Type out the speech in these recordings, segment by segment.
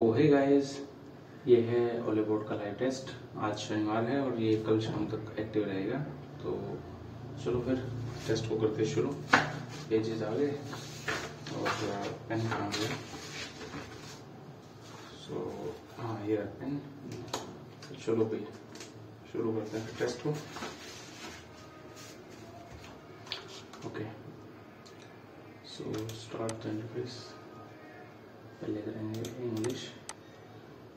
ओ hey guys ये है ओलेबोर्ड का लाइव टेस्ट आज शनिवार है और ये कल शाम तक एक्टिव रहेगा। तो चलो फिर टेस्ट को करते शुरू। पेजेस आ गए और पेन आ गया सो हाँ ये पेन तो चलो भाई, शुरू करते हैं टेस्ट को। Okay so start the interface पहले करेंगे English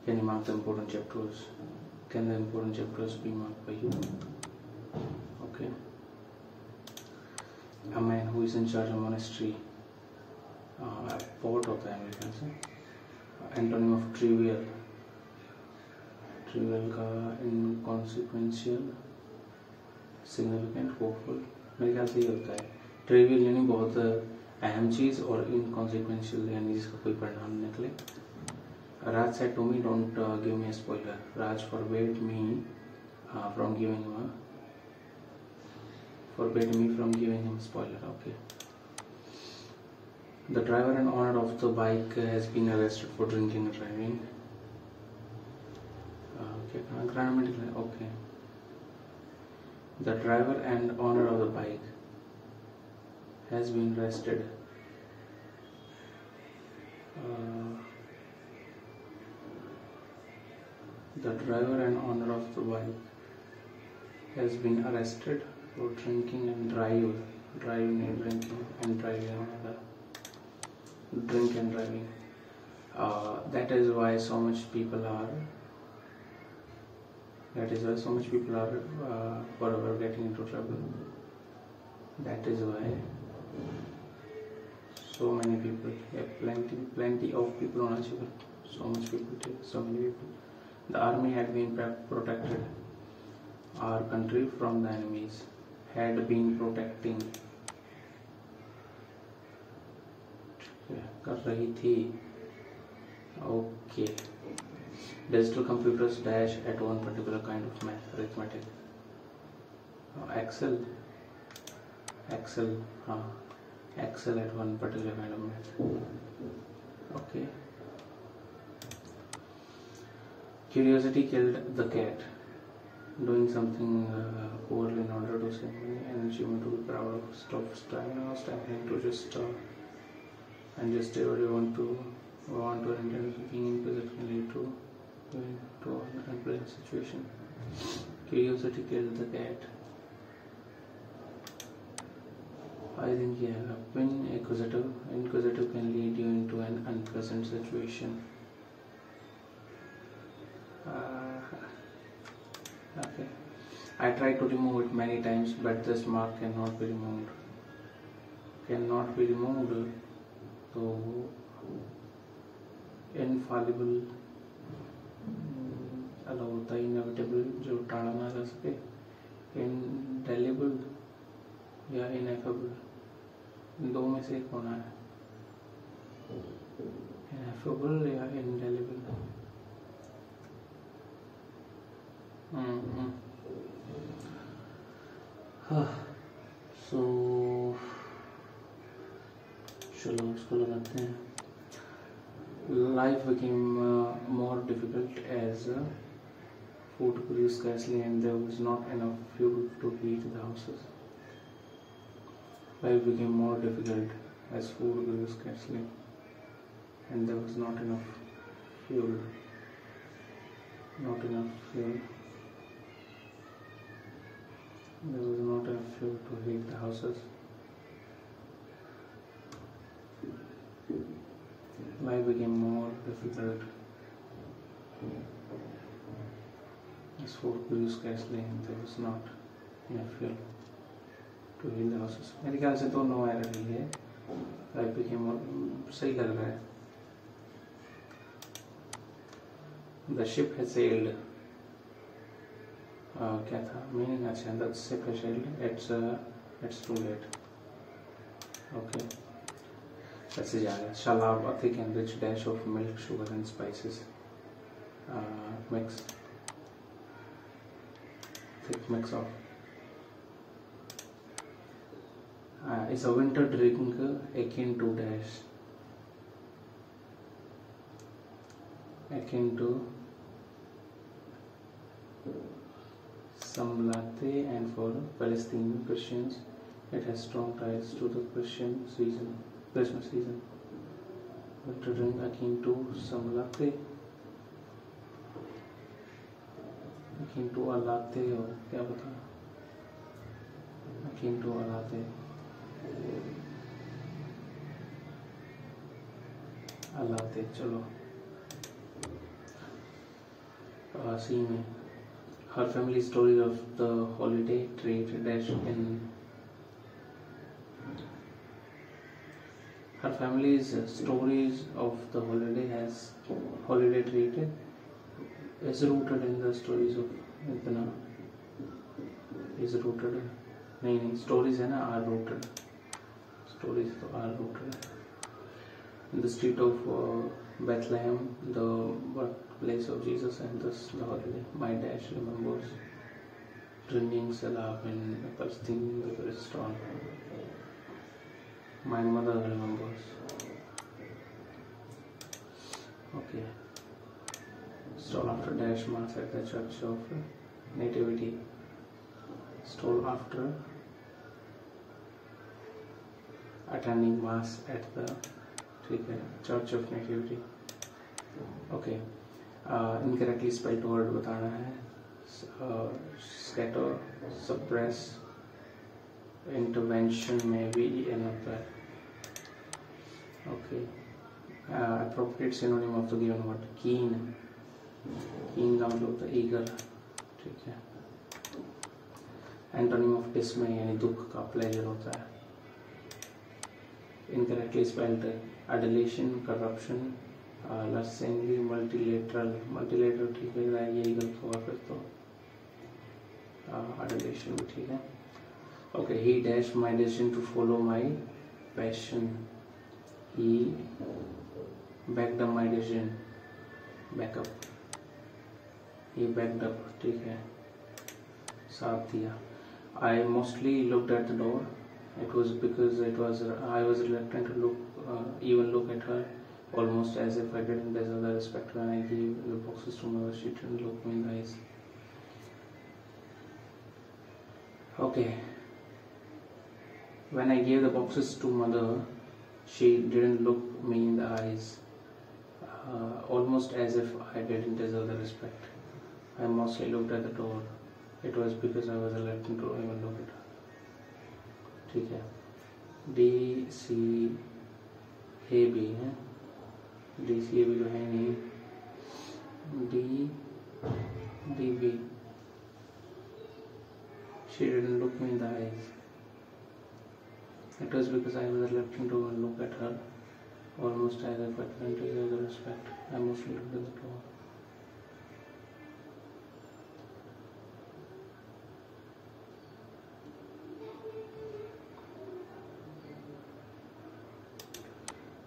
can mark the important chapters can the important chapters be marked by you okay a man who is in charge of monastery uh, port होता है मेरे ख्याल से antonym of trivial trivial का inconsequential significant hopeful मेरे ख्याल से ये होता है ट्रिवियल यानी बहुत अहम चीज और इनकॉन्सिक्वेंशियल यानी जिसका कोई परिणाम निकले राज said to me don't uh, give me a spoiler raj forbade me uh, from giving him a forbade me from giving him a spoiler okay the driver and owner of the bike has been arrested for drinking and driving uh, okay grammatical okay the driver and owner of the bike has been arrested uh, the driver and owner of the bike has been arrested for drinking and drive driving and drinking and driving drink and driving. Uh, that is why so much people are that is why so much people are uh, forever getting into trouble. That is why so many people yeah, plenty plenty of people on Ashika. so much people take so many people the army had been pre- protected our country from the enemies had been protecting कर रही थी okay digital computers dash at one particular kind of math arithmetic uh, excel excel हाँ excel at one particular math. Okay. Curiosity killed the cat. Doing something uh, poorly in order to save money and achievement to be proud of stop stamina stamina to just uh, and just you want to want to intend being inquisitive can lead to to an unpleasant situation. Curiosity killed the cat I think yeah, being inquisitive, inquisitive can lead you into an unpleasant situation. Uh, okay. I tried to remove it many times, but this mark cannot be removed. Cannot be removed. So, infallible होता है inevitable जो टाला ना जा सके indelible या ineffable दो में से एक होना है। इनेफेबल या इनडेलिबल सो हम्म, हम्म। हाँ, चलो इसको लगाते हैं। Life became more difficult as food produce scarcely and there was not an fuel to heat the houses Life became more difficult as food grew scarcely and there was not enough fuel. Not enough fuel. There was not enough fuel to heat the houses. life became more difficult as food grew scarcely and there was not enough fuel to win दाउसेस मेरे ख्याल से दोनों आ रही है। Right pick सही लग रहा है। द शिप है सेल्ड क्या था? मीनिंग अच्छा है the ship it's it's too late okay ऐसे जा रहा है शलाब अथिक and rich dash of milk sugar and spices mix mix of Uh, is a winter drink akin to dash. akin to Samlate and for Palestinian Christians it has strong ties to the Christian season, Christmas season. To drink akin to Samlate akin to Alate हो क्या पता akin to Alate Alate चलो uh, सी में her family story of the holiday trade dash in her family's stories of the holiday has holiday treated is rooted in the stories of इतना is rooted नहीं नहीं stories है ना are rooted stories are rooted in the street of uh, Bethlehem the birthplace of Jesus and thus the holiday my dash remembers drinking salab and bursting the restaurant. My mother remembers. Okay. Stole after dash mass at the church of nativity. Stole after attending mass at the, ठीक है church of nativity okay incorrectly spelled word बताना है. Scatter suppress intervention में भी an होता है okay appropriate synonym of the given word keen keen का मतलब होता है ईगर ठीक है. एंटोनिम ऑफ़ डिसमे यानी दुख का प्लेजर होता है. incorrectly spelled adulation corruption लर्सेंगली मल्टीलेटरल मल्टीलेटरल ठीक लग रहा है गलत होगा फिर तो अडलेशन ठीक है। Okay he dash my decision to follow my passion he backed up my decision backup he backed up ठीक है। साथ दिया। I mostly looked at the door it was because it was I was reluctant to look uh, even look at her almost as if I didn't deserve the respect when I gave the boxes to mother. She didn't look me in the eyes. Okay. When I gave the boxes to mother, she didn't look me in the eyes, uh, almost as if I didn't deserve the respect. I mostly looked at the door. It was because I was reluctant to even look at her. ठीक है D C ए भी है D C ए भी तो है नहीं D D B was because I was reluctant to look at her, almost as if I didn't deserve the respect. I mostly looked at the door.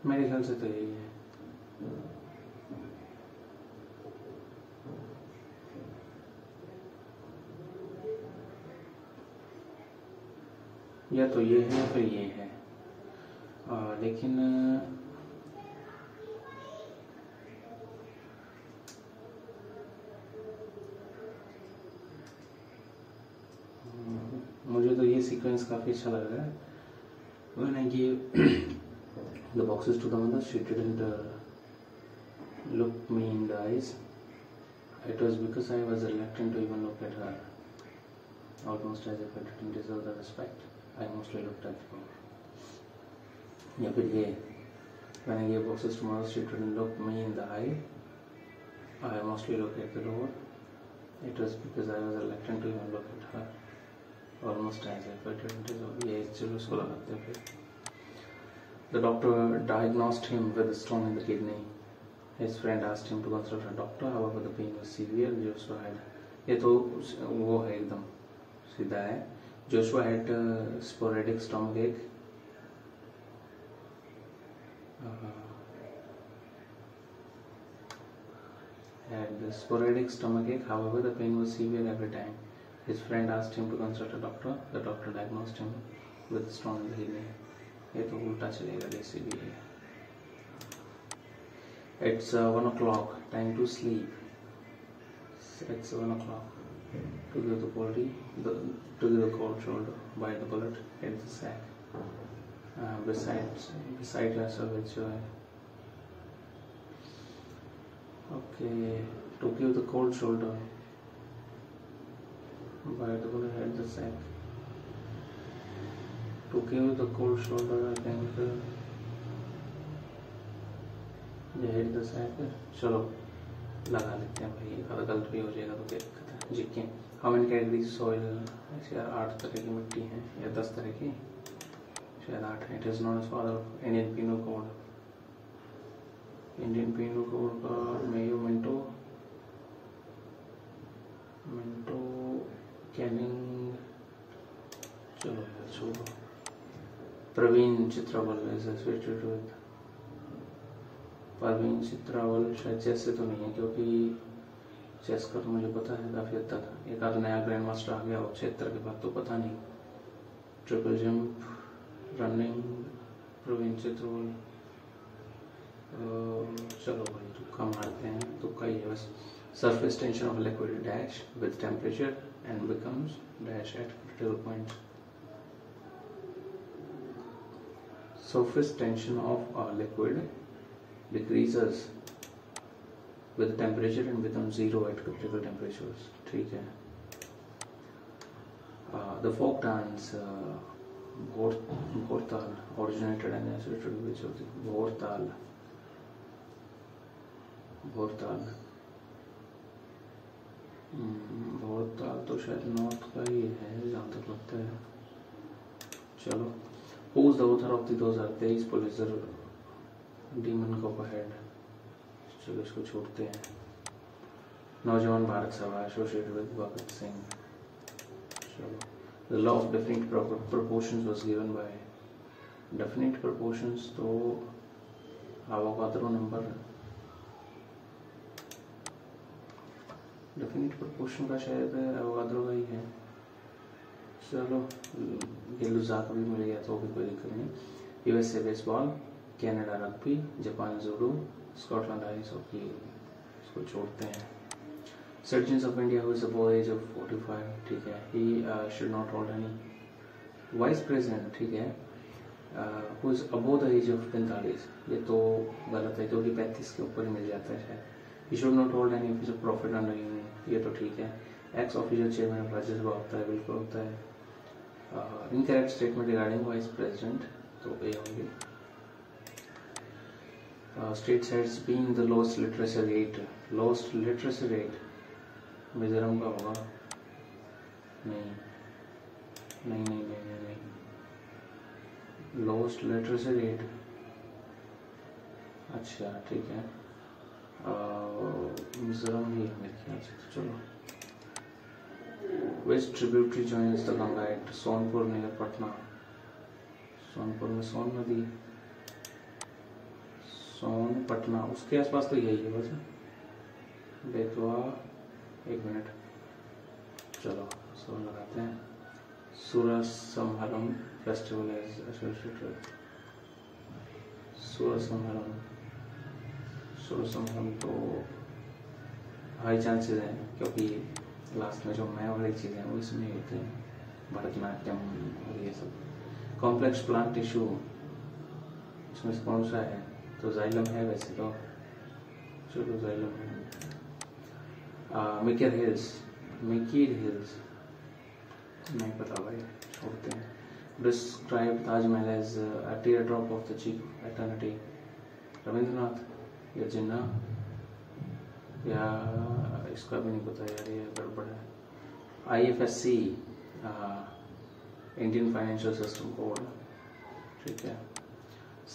मेरे ख्याल से तो यही है। या तो ये है या फिर ये है। आ, लेकिन मुझे तो ये सीक्वेंस काफ़ी अच्छा लग रहा है। when I gave the boxes to the mother she didn't uh, look me in the eyes. It was because I was reluctant to even look at her. Almost as if I didn't deserve the respect I mostly looked at her. Yeah, but yeah, when I gave boxes to mother she didn't look me in the eye. I mostly looked at the door. It was because I was reluctant to even look at her. Almost as if I didn't deserve yeah, it's just so The doctor diagnosed him with a stone in the kidney. His friend asked him to consult a doctor, however the pain was severe. Joshua had ये तो वो है एकदम सीधा है uh, sporadic stomach ache. Uh, had sporadic stomach ache. However, the pain was severe every time. His friend asked him to consult a doctor. The doctor diagnosed him with stone in the kidney. ये तो उल्टा चलेगा जैसे भी है it's one o'clock time to sleep at 7 o'clock to give the body the, to give the cold shoulder by the bullet hit the sack uh, beside beside yourself with joy okay to give the cold shoulder by the bullet hit the sack to give the cold shoulder think uh, ये head the sack चलो लगा लेते हैं भाई अगर गलत भी हो जाएगा तो क्या दिक्कत है? जी हाउ मेनी कैटेगरीज सॉइल ऐसे आठ तरह की मिट्टी है या दस तरह की? शायद आठ है। It is not father Indian penal code Indian penal code का मेयो मिंटो मिंटो कैनिंग चलो छोड़ो। प्रवीण चित्रावल विद परवीन चित्रावल शायद चेस से तो नहीं है, क्योंकि चेस का तो मुझे पता है काफ़ी हद तक। एक आध नया ग्रैंड मास्टर आ गया और क्षेत्र के बाद तो पता नहीं। Triple jump running Praveen Chithravel. चलो भाई, तुक्का मारते हैं। तुक्का ही है बस। Surface tension of liquid dash with temperature and becomes dash at critical point. Surface tension of a liquid decreases with temperature and becomes zero at critical temperatures. ठीक है uh, the folk dance uh, Bhortal originated and associated with Bhortal Bhortal Bhortal तो शायद north का ही है जहाँ तक लगता है चलो who is the author of the 2023 Pulitzer Demon Copperhead चलो इसको छोड़ते हैं। नौजवान भारत सभा एसोसिएटेड विद भगत सिंह चलो। The law of definite proportions was given by definite proportions तो आवोगाद्रो नंबर डेफिनेट प्रपोर्शन का शायद अवगाद्रो का ही है। चलो, ये लुजाक भी मिल गया तो भी कोई दिक्कत नहीं। USA baseball Canada rugby Japan judo Scotland ice hockey इसको छोड़ते हैं। Citizens of India who is above age of 45 ठीक है। He should not hold any vice president ठीक है। Who is above the age of 45 ये तो गलत है, क्योंकि 35 के ऊपर मिल जाता है शायद। He should not hold any office of profit under union ये तो ठीक है। Ex officio chairman of Rajya Sabha होता है, बिल्कुल होता है। Incorrect statement regarding vice president तो ए होंगे. State has been the lowest literacy rate lowest literacy rate Mizoram का होगा. नहीं. नहीं नहीं नहीं नहीं नहीं. लोस्ट लिटरेसी रेट अच्छा ठीक है. मिजोरम ही है तो चलो. West tributary joins the Ganga at Sonpur near Patna. Sonpur में सोन नदी, सोन पटना, उसके आसपास तो यही है बस। बेतवा, एक मिनट। चलो, सोन लगाते हैं। Surasamharam festival as associated Surasamharam Surasamharam तो हाई चांसेस हैं, क्योंकि लास्ट में जो मैं वाली चीज़ें हैं, वो इसमें होते हैं भरतनाट्यम और ये सब। कॉम्प्लेक्स प्लांट टिश्यू इसमें कौन सा है तो जाइलम है वैसे तो। चलो जाइलम है। मिकर हिल्स मिकीर हिल्स नहीं पता भाई, छोड़ते हैं। Describe Taj Mahal as a teardrop of the cheek eternity Rabindranath या जिन्ना, या इसका भी नहीं पता यार ये गड़बड़ है। I F S C Indian financial system code ठीक है।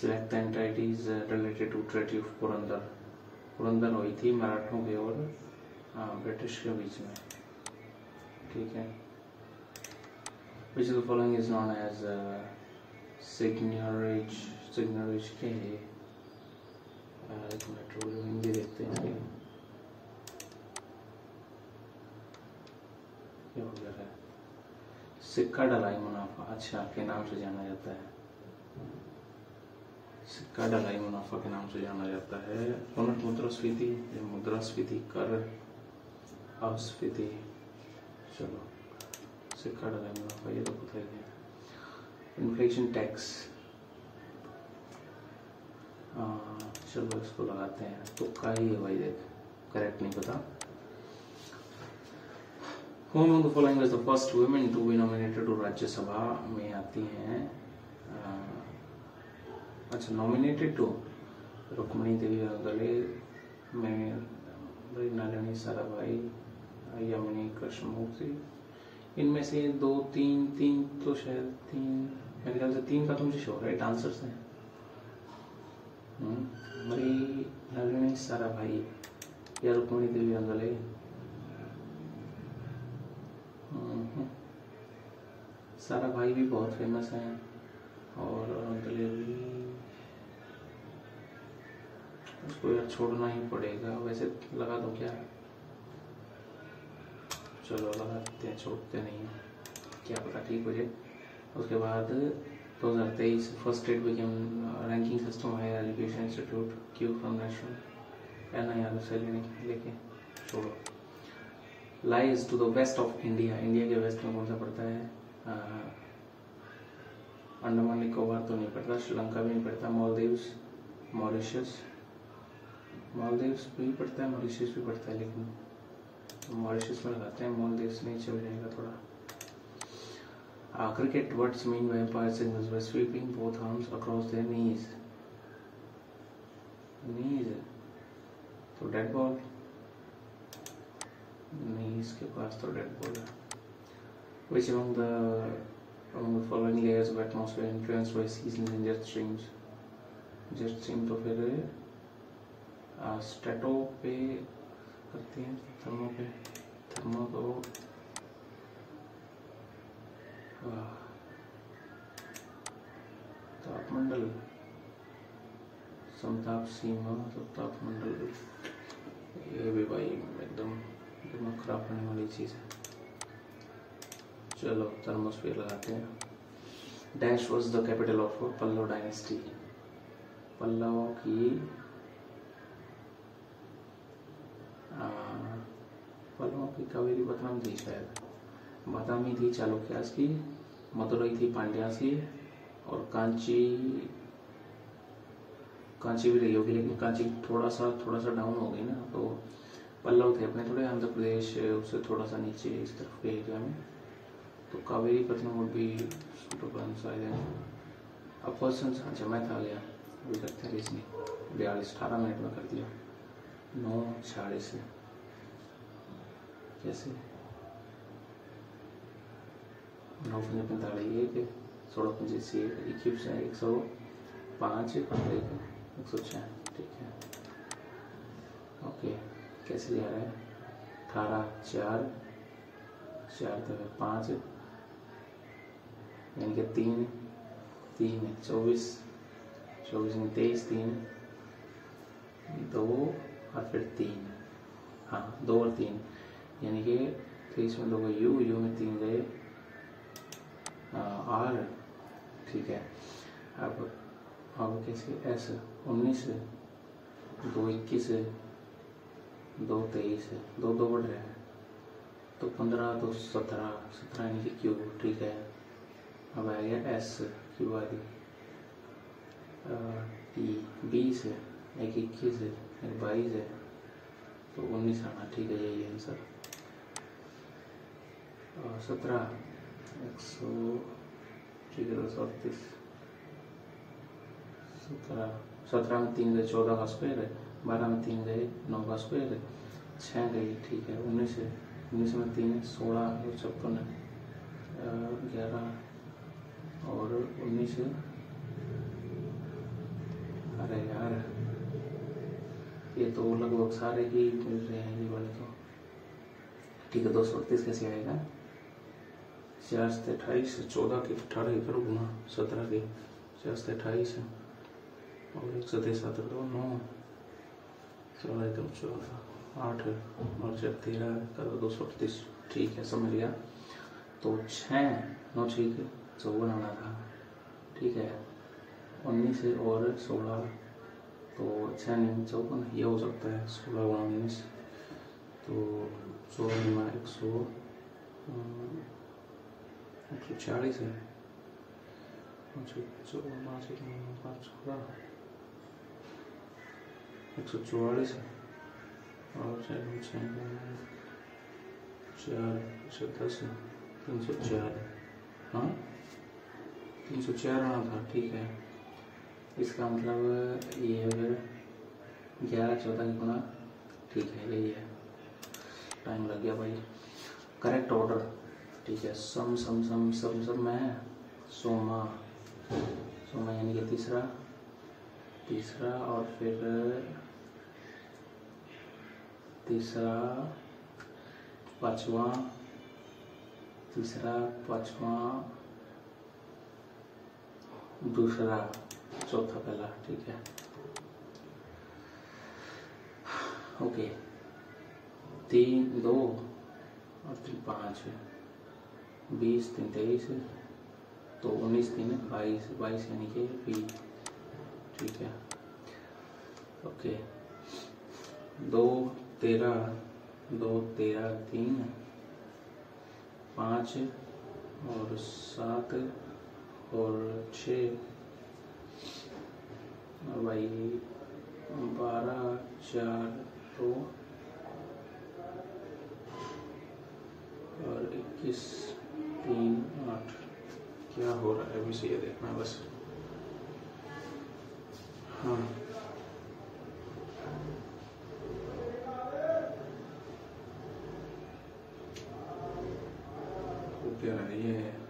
Select entities related to treaty of Purandar Purandar हुई थी मराठों के और ब्रिटिश के बीच में। ठीक है। The following is known as uh, signorage signorage के एक हिंदी देखते हैं। इसके क्या हो गया है? सिक्का डलाई मुनाफा। अच्छा के नाम से जाना जाता है। सिक्का ढलाई मुनाफा के नाम से जाना जाता है। पुनः मुद्रास्फीति मुद्रास्फीति कर, अस्फीति। चलो, सिक्का ढलाई मुनाफा, ये तो पता ही है इन्फ्लेशन टैक्स। चलो, इसको लगाते हैं। तुक्का ही है भाई, देख। करेक्ट नहीं पता। Who among the following was the first women to be nominated to राज्य सभा में आती हैं? अच्छा नॉमिनेटेड टू रुक्मणी देवी गले में नारायणी साराभाई, यमुनी कृष्णमूर्ति। इनमें से दो, तीन तीन तो शायद तीन, मेरे ख्याल से तीन का तो मुझे शोर है आंसर्स हैं। मरी नारायणी साराभाई या रुक्मणी देवी अंगले सारा भाई भी बहुत फ़ेमस है और डिलीवरी उसको यार छोड़ना ही पड़ेगा। वैसे लगा दो क्या? चलो लगाते हैं, छोड़ते नहीं क्या पता ठीक हो जाए। उसके बाद 2023 first state became ranking system higher education institute Q from national N I R से लेके छोड़ो। Lies to the west of India India के वेस्ट में कौन सा पड़ता है? अंडमान निकोबार तो नहीं पड़ता श्रीलंका भी नहीं पड़ता मॉलदीव्स मॉरिशस मॉलदीव्स भी पड़ता है मॉरिशस भी पड़ता है लेकिन मॉरिशस में लगाते हैं मॉलदीव्स नहीं चल जाएगा थोड़ा cricket words mean by umpire signals by sweeping both arms across their knees. Knees. So dead ball. नहीं पास तो डेड बॉल है which among the among the following layers of atmosphere influenced by seasons and jet streams jet stream तो फिर स्टेटो पे करते हैं thermo पे थर्मो तो तापमंडल समताप सीमा तो तापमंडल ये भी भाई एकदम दिमाग खराब होने वाली चीज़ है चलो थर्मोस्फीयर लगाते हैं। Dash was the capital of Pallava dynasty पल्लवों की पल्लवों की कावेरी बदनाम थी शायद। बादामी थी चालुक्यास की, मदुरई थी पांड्यास की, और कांची कांची भी रही होगी, लेकिन कांची थोड़ा सा थोड़ा सा डाउन हो गई ना तो पल्लव थे अपने थोड़े आंध्र प्रदेश, उससे थोड़ा सा नीचे इस तरफ़ के एरिया में तो कावेरी पत्नी वुड बी सुटेबल शायद अब पर्सन अच्छा मैं था गया अभी करते हैं रीजनिंग बयालीस, अठारह मिनट में कर दिया। नौ, छियालीस कैसे? नौ पंजे पैंतालीस, एक सोलह पंचासी एक, इक्कीस है एक सौ पाँच, पंद्रह, एक सौ छः ठीक है। ओके, कैसे जा रहा है? अठारह, चार चार तो है पाँच यानी कि तीन तीन चौबीस चौबीस में तेईस तीन दो और फिर तीन हाँ दो और तीन यानी कि तेईस में दो गए यू यू में तीन गए आर ठीक है अब अब कैसे एस उन्नीस दो इक्कीस दो तेईस दो दो बढ़ रहे हैं तो पंद्रह दो सत्रह सत्रह यानी कि क्यू ठीक है अब आ गया एस क्यू गई टी बीस है, एक इक्कीस है, एक बाईस है तो उन्नीस आना ठीक है यही आंसर सत्रह, एक सौ, ठीक है दो सौ अड़तीस सत्रह सत्रह में तीन गए, चौदह का स्क्वायर है, बारह में तीन गए, नौ का स्क्वायर है छः गई ठीक है, उन्नीस है, उन्नीस में तीन है, सोलह और छप्पन ग्यारह और उन्नीस अरे यार, ये तो लगभग सारे ही मिल रहे हैं ये वाले तो। ठीक है, दो सौ अड़तीस कैसे आएगा? चार से अट्ठाईस, चौदह के अठारह करो गुना, सत्रह के, चार से अट्ठाईस। और एक सौ तेईस दो, नौ। चौदह एकदम चौदह, आठ और चार, तेरह, दो सौ अड़तीस। ठीक है, समझ गया। तो छः नौ छः के। चौवन आना था। ठीक है। उन्नीस और सोलह तो छः नहीं चौपन ये हो सकता है, सोलह गुणा उन्नीस। तो सोलह एक सौ एक सौ चालीस है। एक सौ चौवालीस है। और चार दस तीन सौ चार। हाँ? तीन सौ चार आना था, ठीक है। इसका मतलब ये अगर ग्यारह चौदह गुना ठीक है, यही है। टाइम लग गया भाई। करेक्ट ऑर्डर ठीक है, सम सम सम सम सम मैं सोमा। सोमा यानी कि तीसरा। तीसरा और फिर तीसरा पांचवा। तीसरा पांचवा। दूसरा, चौथा पहला, ठीक है? ओके। तीन, दो और तीन पाँच। बीस तीन तेईस तो उन्नीस, तीन, बाईस बाईस यानी कि बी ठीक है? ओके। दो, तेरह दो, तेरह, तीन, पाँच और सात और छः वही बारह, चार, दो। और इक्कीस, तीन, आठ। क्या हो रहा है? अभी से ये देखना बस। हाँ क्या ये है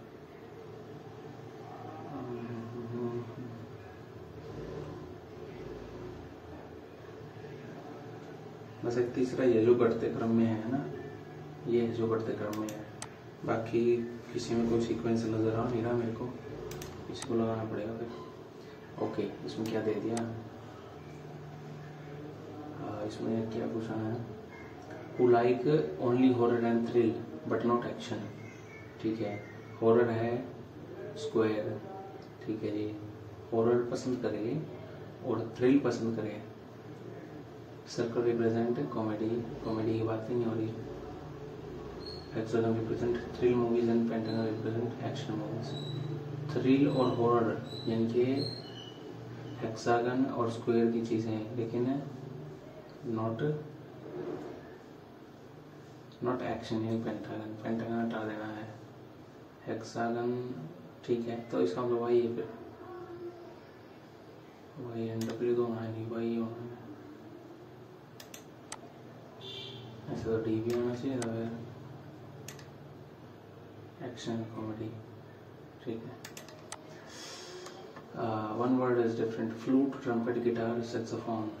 बस एक तीसरा ये जो बढ़ते क्रम में है ना? ये जो बढ़ते क्रम में है। बाकी किसी में कोई सीक्वेंस नज़र आ नहीं रहा मेरे को। इसी को लगाना पड़ेगा फिर। ओके इसमें क्या दे दिया? आ, इसमें क्या पूछा है? Who like only horror and thrill but not action ठीक है। हॉरर है स्क्वायर ठीक है जी। हॉरर पसंद करें और थ्रिल पसंद करें। सर्कल रिप्रेजेंट कॉमेडी कॉमेडी की बात नहीं हो रही hexagon represent thrill movies and pentagon represent action movies thrill और हॉरर यानी कि हेक्सागन और स्क्वायर की चीज़ें हैं, लेकिन नॉट नॉट एक्शन यानी पेंटागन पेंटागन हटा देना है। हेक्सागन ठीक है तो इसका मतलब वही है फिर। वही एन डब्ल्यू तो होना है नहीं वही होना है। ऐसे तो डी भी होना चाहिए था फिर एक्शन कॉमेडी ठीक है. One word is different flute trumpet guitar saxophone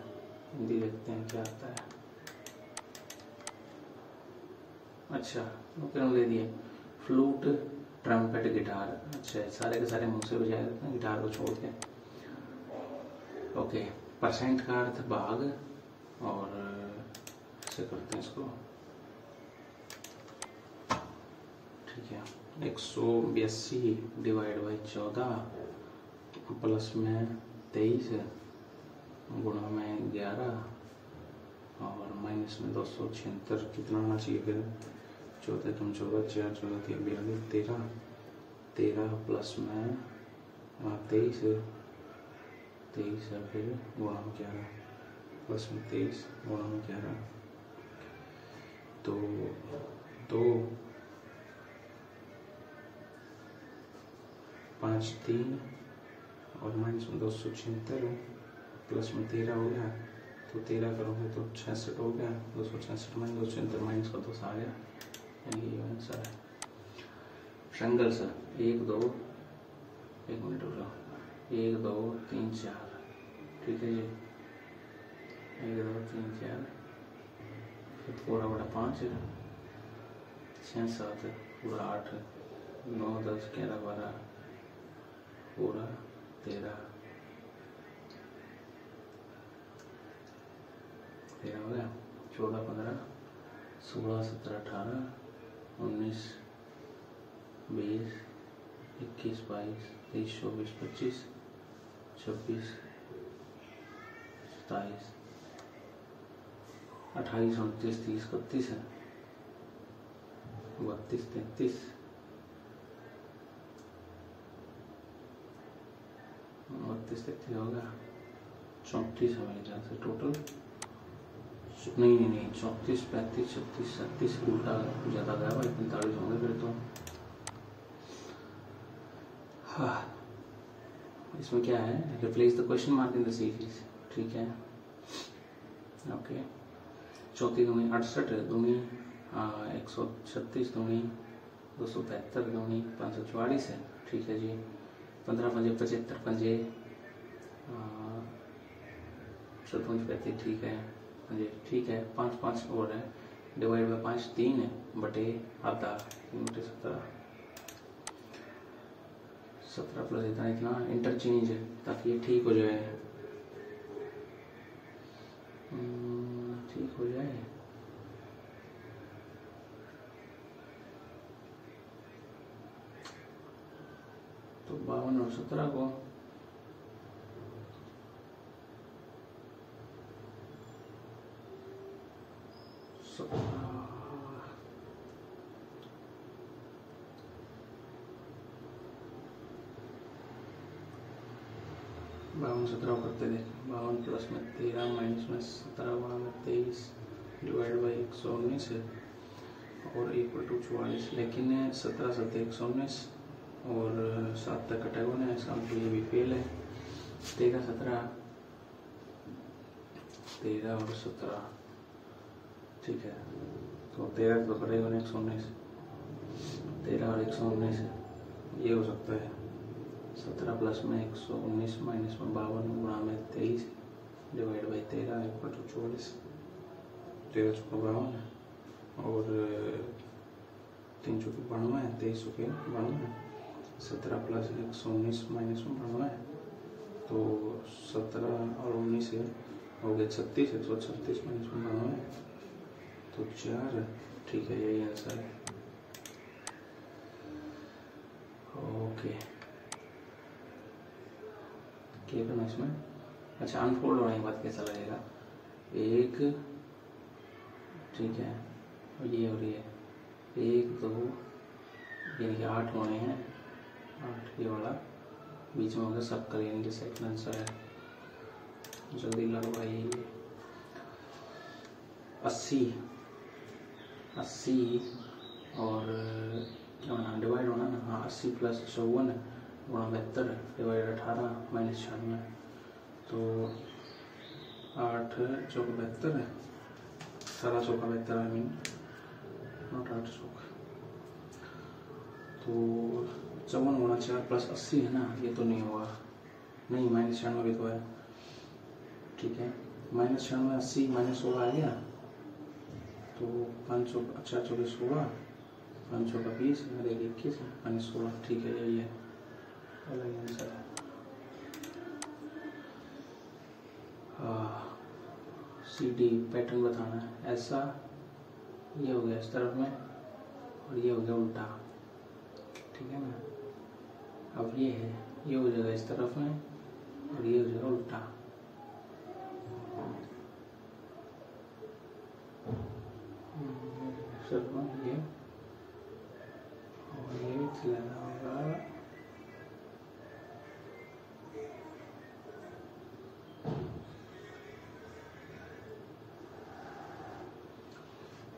Hindi देखते हैं, क्या आता है? अच्छा ओके दे दिए फ्लूट ट्रम्पेट गिटार अच्छा सारे के सारे मुँह से बजाए जाते हैं गिटार को छोड़ के. ओके परसेंट का अर्थ भाग और ऐसे करते हैं इसको। ठीक है। एक सौ बयासी डिवाइड बाई चौदह प्लस में तेईस गुणा में ग्यारह, और माइनस में दो सौ छिहत्तर। कितना आना चाहिए फिर? चौदह तुम चौदह, चार चौदह, तीन बयालीस, तेरह। तेरह प्लस में तेईस तेईस है फिर, गुणा में ग्यारह। प्लस में तेईस, गुणा में ग्यारह। तो दो, पाँच, तीन, और माइनस में दो सौ छिहत्तर प्लस में तेरह हो गया तो तेरह करोगे तो छियासठ हो गया, दो सौ छियासठ माइनस दो सौ छिहत्तर माइनस का दो सौ आ गया, ये आंसर है। ट्रंगल सर, एक, दो, एक मिनट रुको एक, दो, तीन, चार, ठीक है जी? एक, दो, तीन, चार फिर पूरा बड़ा पाँच, छः, सात, पूरा आठ, नौ, दस, ग्यारह, बारह पूरा तेरह। तेरह हो गया? चौदह, पंद्रह, सोलह, सत्रह, अठारह, उन्नीस, बीस, इक्कीस, बाईस, तेईस, चौबीस, पच्चीस, छब्बीस सताईस अट्ठाईस, उनतीस, तीस इकतीस है। बत्तीस, तैतीस। बत्तीस, तैतीस होगा चौंतीस है मेरे ख्याल से टोटल नहीं नहीं नहीं, चौंतीस, पैंतीस, छत्तीस सत्तीस उल्टा ज़्यादा गया भाई, पैंतालीस होंगे फिर तो। हाँ। इसमें क्या है? Replace the question mark in the series ठीक है। ओके चौथी दूनी अड़सठ दूनी एक सौ छत्तीस दूनी, दो सौ बहत्तर दूनी, पाँच सौ चौवालीस है। ठीक है जी। पंद्रह पंजे पचहत्तर पंजे सतवंज पैंतीस, ठीक है, पंजे, ठीक है, पाँच पाँच और है। डिवाइड बाई पाँच तीन है, बटे आधा तीन बटे सत्रह। सत्रह प्लस इतना इतना, इंटरचेंज है, ताकि ये ठीक हो जाए हम्म, ठीक हो जाए और सत्रह को बावन सत्रह करते देख बावन प्लस में तेरह माइनस में सत्रह गुणा में तेईस डिवाइड बाई एक सौ उन्नीस है और इक्वल टू चौवालीस लेकिन सत्रह सत्तर एक सौ उन्नीस और सात तक हुआ है। इसका मतलब ये भी फेल है। तेरह, सत्रह। तेरह और सत्रह। ठीक है। तो तेरह तो कटेगा एक सौ उन्नीस। तेरह और एक सौ उन्नीस। ये हो सकता है। सत्रह प्लस में एक सौ उन्नीस, माइनस में बावन, गुणा में तेईस, डिवाइड बाई तेरह, एक टू चौबीस तेरह चौका बावन है। और, तीन चौके बानवे है, तेईस चौके बानवे है। सत्रह प्लस एक सौ उन्नीस माइनस में बानवे है। तो सत्रह और उन्नीस है, हो गया छत्तीस, एक सौ छत्तीस माइनस में बानवे है। तो चार, ठीक है, यही आंसर है। ओके। क्या करना इसमें? अच्छा अनफोल्ड होने के बाद कैसा लगेगा? एक, ठीक है और ये और ये। एक, दो कि आठ होने हैं। आठ ये वाला। बीच में होगा, सब कर यानी आंसर है। जल्दी लगो भाई अस्सी। अस्सी और, क्या होना डिवाइड होना ना? हाँ अस्सी प्लस चौवन गुणा बहत्तर डिवाइड अठारह माइनस छियानवे। तो आठ चौक बहत्तर है। अठारह चौका बहत्तर आई मीन नॉट आठ चौक। तो चौवन गुणा चार प्लस अस्सी है ना ये तो नहीं होगा नहीं माइनस छियानवे भी तो है। ठीक है। माइनस छियानवे अस्सी माइनस सोलह आ गया। तो पाँच सौ अच्छा चौबीस सोलह पाँच सौ का बीस एक इक्कीस माइनस सोलह ठीक है यही है। अलग आंसर है। सी डी पैटर्न बताना है। ऐसा ये हो गया इस तरफ़ में और ये हो गया उल्टा। ठीक है ना? अब ये है, ये हो जाएगा इस तरफ़ में और ये हो जाएगा उल्टा। ये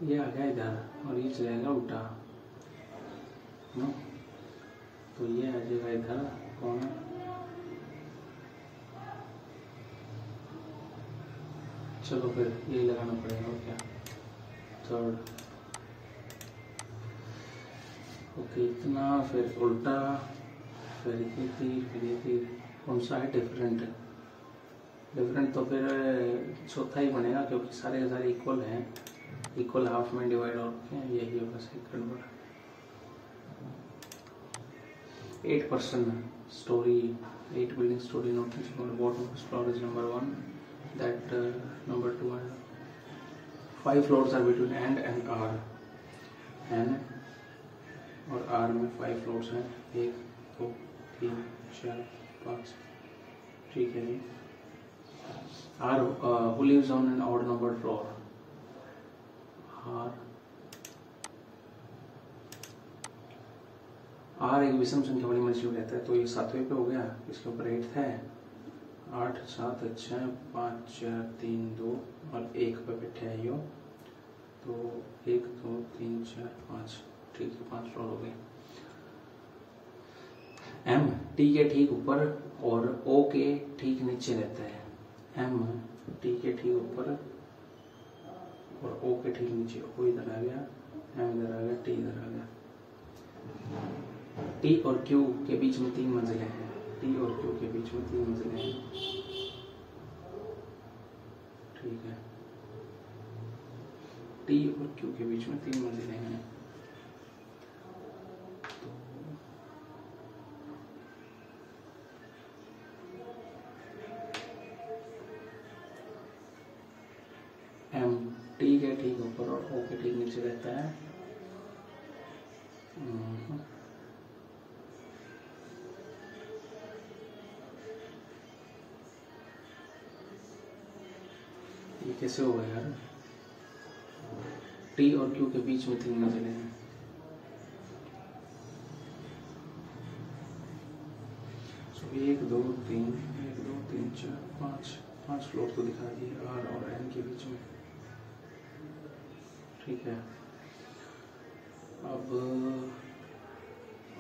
ये आ गया इधर और ये चलेगा उल्टा? तो ये आ जाएगा इधर कौन चलो फिर यही लगाना पड़ेगा, और क्या? थर्ड ओके इतना, फिर उल्टा, फिर ये तीर, फिर ये तीर। कौन सा है? डिफरेंट डिफरेंट तो फिर, चौथा ही बनेगा, क्योंकि सारे के सारे इक्वल हैं। इक्वल हाफ़ में डिवाइड और यही होगा second word eight person storey eight building storey notice bottom floor is number one that number two and five floors are between and and R N और आर में फाइव फ्लोर्स हैं एक दो तीन चार पाँच ठीक है जी R who lives on an odd number floor R R एक विषम संख्या वाली मछली रहता है तो ये सातवें पे हो गया। इसके ऊपर एट है। आठ, सात छः पाँच, चार, तीन, दो और एक पे बैठे है यो। तो एक, दो, तीन, चार, पाँच। ठीक है, पाँच फ्लोर हो गए। एम टी के ठीक ऊपर और ओ के ठीक नीचे रहता है। एम टी के ठीक ऊपर और ओ के ठीक नीचे। ओ इधर आ गया एम इधर आ गया टी इधर आ गया। टी और क्यू के बीच में तीन मंजिलें हैं। टी और क्यू के बीच में तीन मंजिलें हैं। ठीक है। टी और क्यू के बीच में तीन मंजिलें हैं। एम टी के ठीक ऊपर और ओ के ठीक नीचे रहता है। कैसे होगा यार? टी और क्यू के बीच में तीन मंजिलें हैं एक दो तीन एक दो तीन चार पाँच पाँच फ्लोर तो दिखा दिए आर और एन के बीच में। ठीक है। अब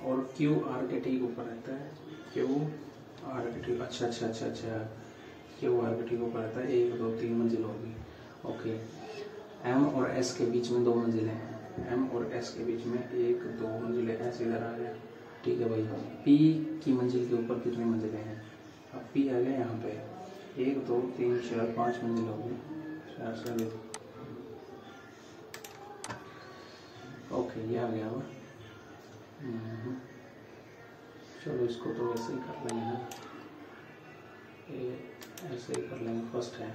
और क्यू आर के ठीक ऊपर रहता है। क्यू आर के ठीक अच्छा अच्छा अच्छा अच्छा। के ठीक ऊपर रहता है, एक, दो, तीन मंजिल होगी। ओके। एम और एस के बीच में दो मंजिलें हैं। एम और एस के बीच में एक, दो मंजिलें ऐसे इधर आ गया ठीक है भाई। पी की मंजिल के ऊपर कितनी मंजिलें हैं? अब पी आ गया यहाँ पे। एक, दो, तीन, चार, पाँच मंजिल होगी। चार से ओके, ये आ गया हम्म। चलो, इसको तो वैसे ही कर लेंगे ना। ऐसे ही कर लेंगे फ़र्स्ट है,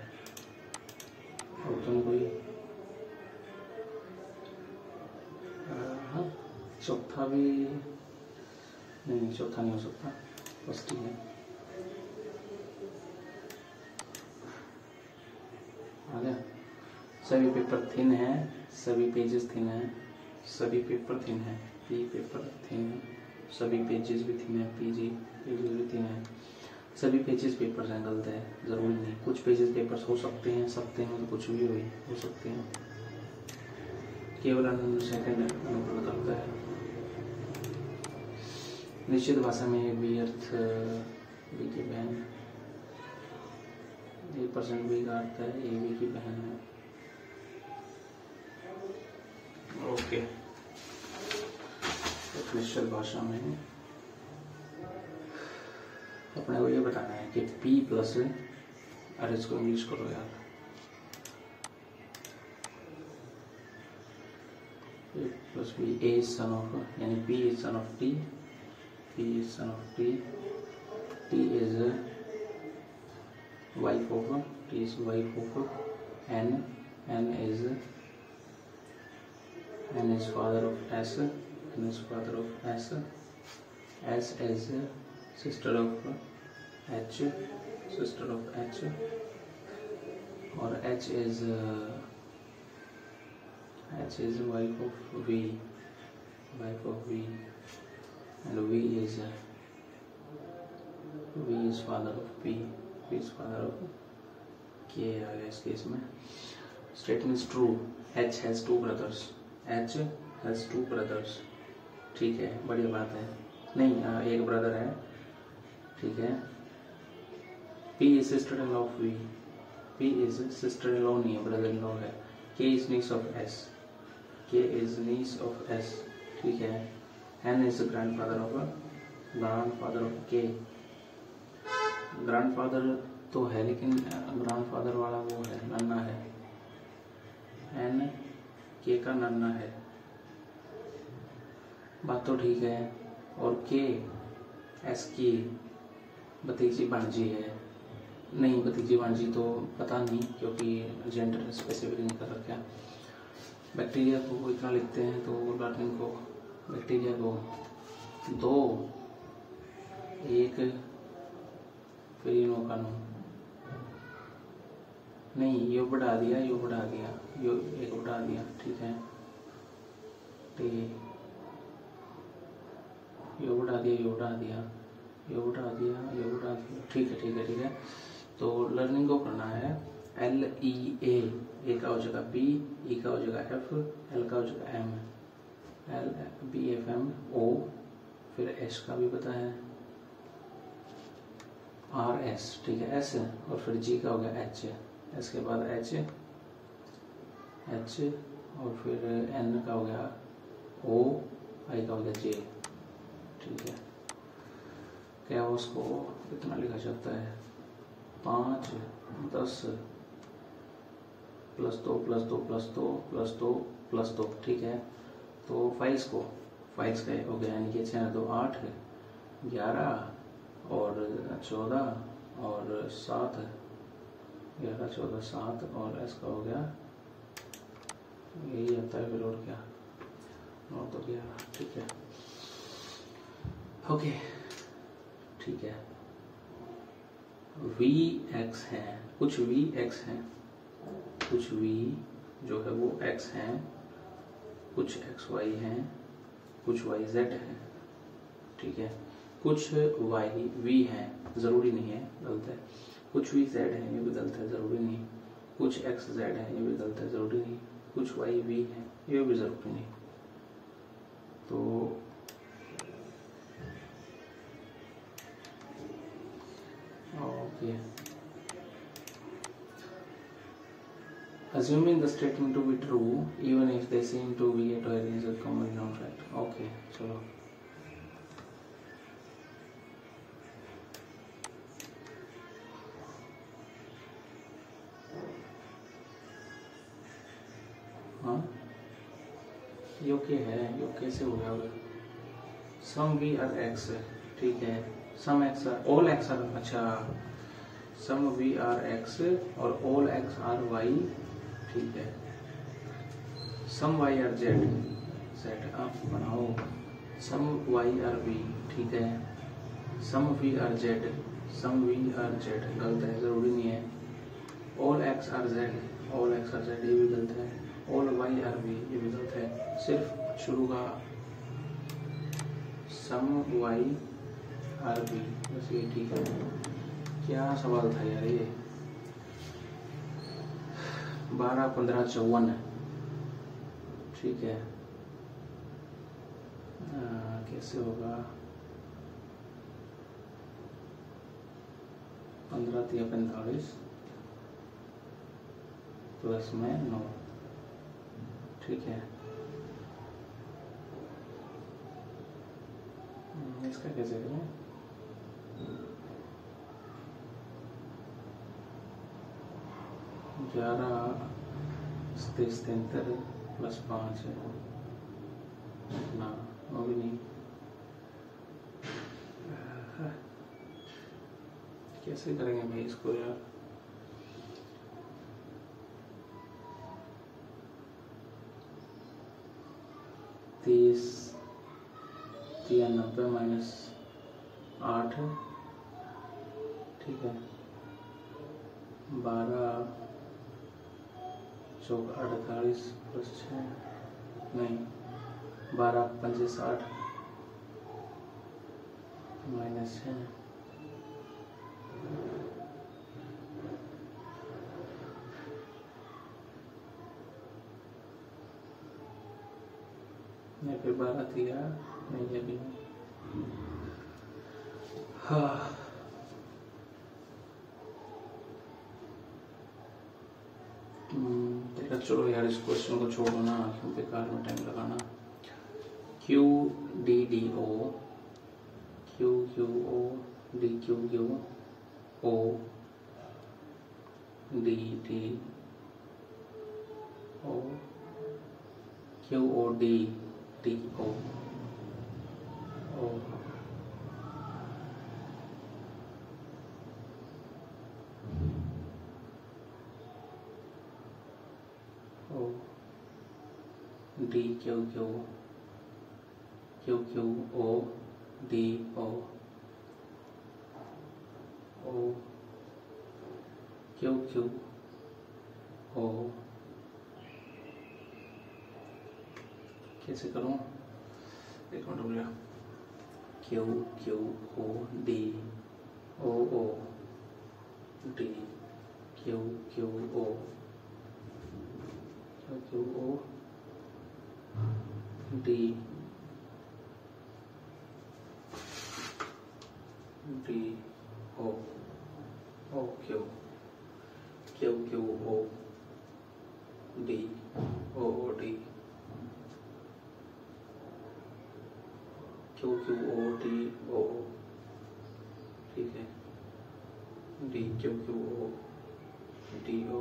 और तुम कोई हाँ चौथा भी, नहीं नहीं, चौथा नहीं हो सकता, फ़र्स्ट ही है। आ गया। सभी पेपर थिन है, सभी पेजेस थिन है, सभी पेपर थिन है पी पेपर थिन है सभी पेजेस भी थिन है पीजी पेजेस भी थिन है। सभी पेजेस पेपर हैं गलत है ज़रूरी नहीं। कुछ पेजेस पेपर्स हो सकते हैं सकते हैं मतलब कुछ भी हो हो सकते हैं। केवल सेकंड अनुकूल करता है। निश्चित भाषा में बी अर्थ बी की बहन। एक परसेंट बी का अर्थ है ए बी की बहन है। ओके तो निश्चित भाषा में अपने को ये बताना है कि P प्लस है अरे इसको इंग्लिश करो यार plus P A son of यानी P is son of T P is son of T T is wife of T is wife of N N is N is father of S N is father of S S is sister of H sister of H और H is H is wife of V wife of V and V is V is father of P V is father of K आ गया इस case में. Statement true H has two brothers H has two brothers ठीक है, बढ़िया बात है. नहीं एक ब्रदर है. ठीक है. P is sister in law of V P is sister in law नहीं है brother in law है K is niece of S K is niece of S ठीक है N is grandfather of grandfather of K grandfather तो है लेकिन grandfather वाला वो है नन्ना है एन के का नन्ना है बात तो ठीक है और के एस की भतीजी भांजी है नहीं, भतीजी भांजी तो पता नहीं, क्योंकि जेंडर स्पेसिफिक नहीं कर रखा बैक्टीरिया को इतना लिखते हैं तो डार्लिंग को बैक्टीरिया को दो, एक, फिर का नहीं, यो बढ़ा दिया, यो बढ़ा दिया, यो एक बढ़ा दिया, ठीक है। यो बढ़ा दिया, यो बढ़ा दिया, यो बढ़ा दिया, यो बढ़ा दिया, ठीक है ठीक है ठीक है। तो लर्निंग को करना है। एल ई ए ए का हो जाएगा बी ई का हो जाएगा एफ़ एल का हो जाएगा M L B F M O फिर एस का भी पता है। आर एस ठीक है एस और फिर जी का हो गया एच एस के बाद एच एच और फिर एन का हो गया ओ आई का हो गया जे ठीक है। क्या उसको कितना लिखा जाता है? पाँच, दस, प्लस दो प्लस दो प्लस दो प्लस दो प्लस दो, ठीक है? तो फाइल्स को फाइल्स का हो गया, यानी कि छः, दो, आठ, ग्यारह और चौदह और सात, ग्यारह, चौदह, सात और इसका हो गया, यही आता है फिर और क्या? नौ तो ग्यारह, ठीक है। ओके, ठीक है। वी एक्स है। कुछ वी एक्स हैं, कुछ वी जो है वो एक्स हैं, कुछ एक्स वाई हैं, कुछ वाई जेड हैं। ठीक है? कुछ वाई वी हैं, ज़रूरी नहीं है, गलत है। कुछ वी जेड है, ये भी गलत है, ज़रूरी नहीं। कुछ एक्स जेड है, ये भी गलत है, ज़रूरी नहीं। कुछ वाई वी है, ये भी ज़रूरी नहीं। तो okay assuming the statement to be true even if they seem to be at variance with common fact okay चलो हाँ यो है यो कैसे हो गया सम वी आर एक्स ठीक है some X all X are अच्छा सम वी आर एक्स और ऑल एक्स आर वाई ठीक है। Some Y are Z set आप बनाओ। सम वाई आर वी ठीक है। Some V are Z some V are Z गलत है, ज़रूरी नहीं है। All X are Z all X are Z ये भी गलत है। ऑल वाई आर वी ये भी गलत है। सिर्फ़ शुरू का। सम वाई आर वी बस ये ठीक क्या सवाल था यार ये? बारह पंद्रह चौवन। ठीक है। आ, कैसे होगा? पंद्रह तिया पैंतालीस। प्लस में नौ। ठीक है। इसका कैसे करें? ग्यारह तेईस तैंतर प्लस पाँच ना, वो भी नहीं। कैसे करेंगे भाई इसको यार? तीस तिरानबे माइनस आठ ठीक है। बारह चौक अड़तालीस प्लस छः नहीं, बारह पंचे साठ, माइनस छः या फिर बारह दिया नहीं, ये भी नहीं। हाँ। हम्म, तेरा चलो यार इस क्वेश्चन को छोड़ो ना क्यों बेकार में टाइम लगाना। Q D D O Q Q O D Q Q O D D O Q O D D O O D Q Q? Q Q? O D O. Q Q? O. कैसे करूँ? एक minute हो Q Q? O D O O. D Q Q? O. Q Q? O. D D O O Q Q Q O D O D Q Q O D O ठीक है। D Q Q O D O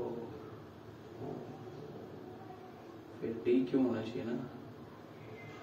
फिर D Q होना चाहिए ना?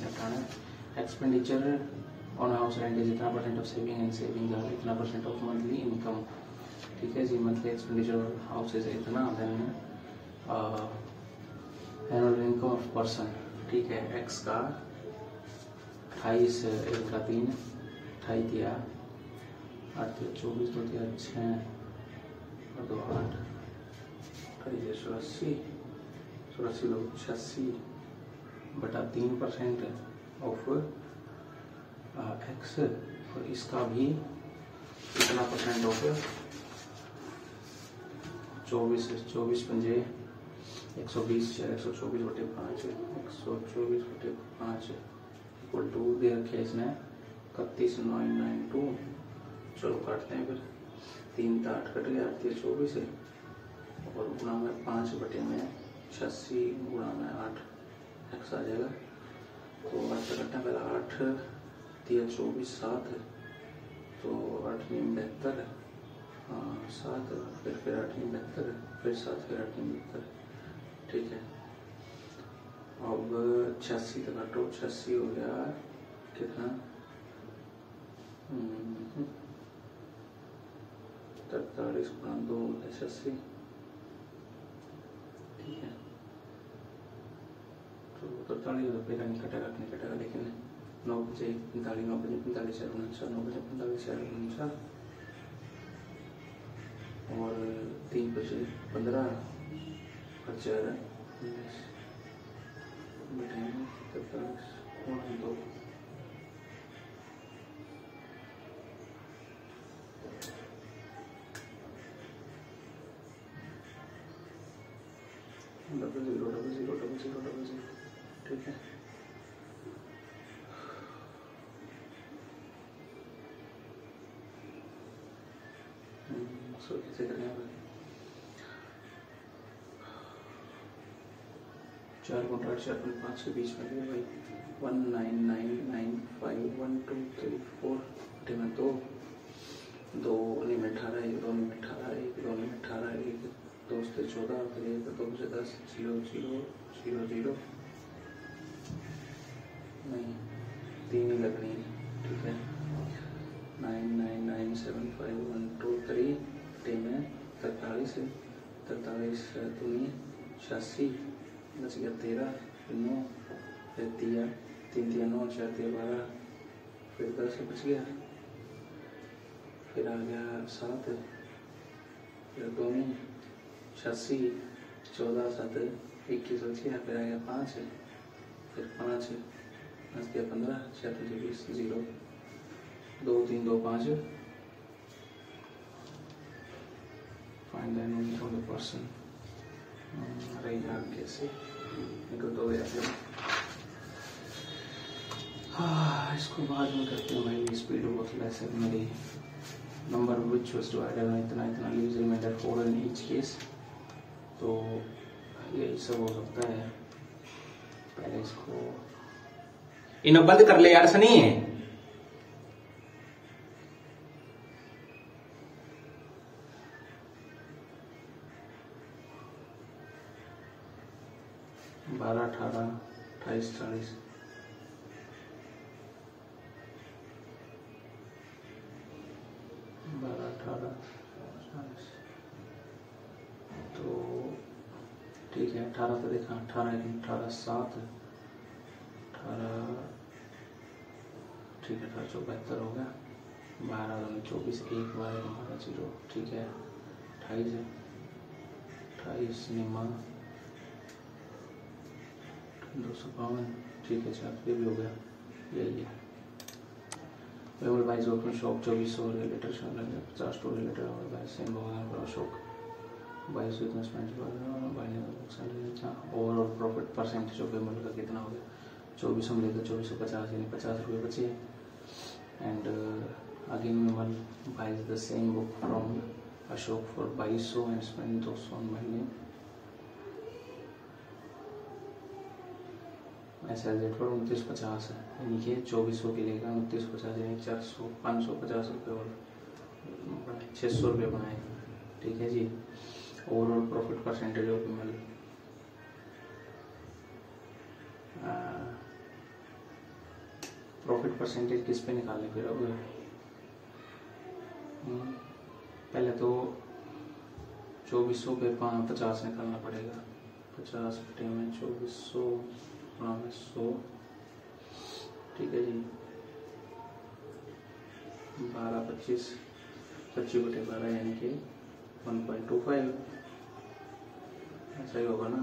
में maths है। Expenditure on house rent is इतना percent of saving and saving are इतना परसेंट ऑफ़ मंथली इनकम ठीक है जी मंथली एक्सपेंडिचर हाउस इज़ इतना then annual income of person ठीक है एक्स का अट्ठाईस, एक का तीन, अट्ठाईस दिया। आठ चौबीस, दो दिया छः और दो आठ, अट्ठाईस चौरासी चौरासी दो छियासी बटा तीन परसेंट ऑफ़ एक्स और इसका भी कितना परसेंट ऑफ़ चौबीस चौबीस पंजे एक सौ बीस, एक सौ चौबीस बटे पाँच, एक सौ चौबीस बटे पाँच इक्वल टू दे रखे इसने, इकतीस नाइन नाइन टू चलो काटते हैं फिर। तीन तो आठ कट गया तीन चौबीस। और गुणा में पाँच बटे में छियासी गुणा में आठ। एक्स आ जाएगा। तो आठ से कटना पहला आठ तिया चौबीस सात है तो आठ में बेहतर है हाँ सात, फिर फिर आठ में बेहतर है फिर सात, फिर आठ में बेहतर है ठीक है। अब छियासी का काटो, छियासी हो गया कितना? तरतालीस गुणा दो, छियासी ठीक है तो तरतालीस रुपये का नहीं कटेगा लेकिन नौ बजे पैंतालीस, नौ बजे पैंतालीस चार उनचास नौ बजे पैंतालीस चार उनचास और तीन बजे पंद्रह चार उन्नीस दो? Double zero double zero double zero double zero. ठीक है। चार पॉइंट आठ चार पॉइंट पाँच के बीच में है भाई। One nine nine nine five one two three four बटे में दो दो नहीं में अठारह, एक दो में अठारह, एक दो में अठारह, एक दो से चौदह, फिर एक दो से दस ज़ीरो ज़ीरो ज़ीरो ज़ीरो नहीं, तीन ही लगनी है, ठीक है? Nine nine nine seven five one two three बटे में तैतालीस है तैतालीस दूनी छियासी, बच गया तेरह, फिर नौ, फिर तिया तीन तिया नौ, चार तिया बारह, फिर दस बच गया। फिर आ गया सात फिर दोनों छियासी, चौदह, सात इक्कीस, बच गया, फिर आ गया पाँच फिर पाँच बच गया पंद्रह छः पंजे बीस ज़ीरो, दो, तीन, दो, पाँच। अरे यार कैसे तो फिर। हाँ इसको बाद में करते हैं भाई स्पीड बहुत लेस है मेरी। नंबर विच वॉज़ इतना इतना फोर इन ईच केस तो यही सब हो सकता है। पहले इसको इन्हें बंद कर ले, यार सनी बारह, अठारह, अट्ठाईस, चालीस। बारह, अठारह, चालीस। तो ठीक है, अठारह तो देखा, अठारह अठारह, सात ठीक है अठारह चौ बहत्तर हो गया बारह चौबीस, एक बारह बारह ज़ीरो, ठीक है। अट्ठाईस है। अट्ठाईस निमा दो सौ बावन, ठीक है सर ये भी हो गया। यही है। वेबल बाईस ओपन शॉप चौबीस सौ रिलेटर पचास स्टोर रिलेटर और बाईस सेम भगवान पर अशोक बाईस investment overall profit percentage of payment का कितना हो गया। चौबीस सौ लेकर चौबीस सौ पचास, यानी पचास रुपये बचे एंड अगेन विमल बाईस the same book from Ashok for बाईस सौ एंड स्पेंड दो सौ महीने ऐसा जेड पर उनतीस पचास है। यानी कि चौबीस सौ के लेकर उनतीस पचास, यानी चार सौ, पाँच सौ पचास रुपये और छः सौ रुपये बनाए। ठीक है जी? Overall profit percentage of M profit percentage किस पे निकालने फिर अब? हम्म, पहले तो चौबीस सौ पे पाँच पचास निकालना पड़ेगा। पचास बटे में चौबीस सौ गुणा सौ। ठीक है जी। बारह पच्चीस पच्चीस बटे बारह यानी कि वन पॉइंट टू फाइव। ऐसा ही होगा ना?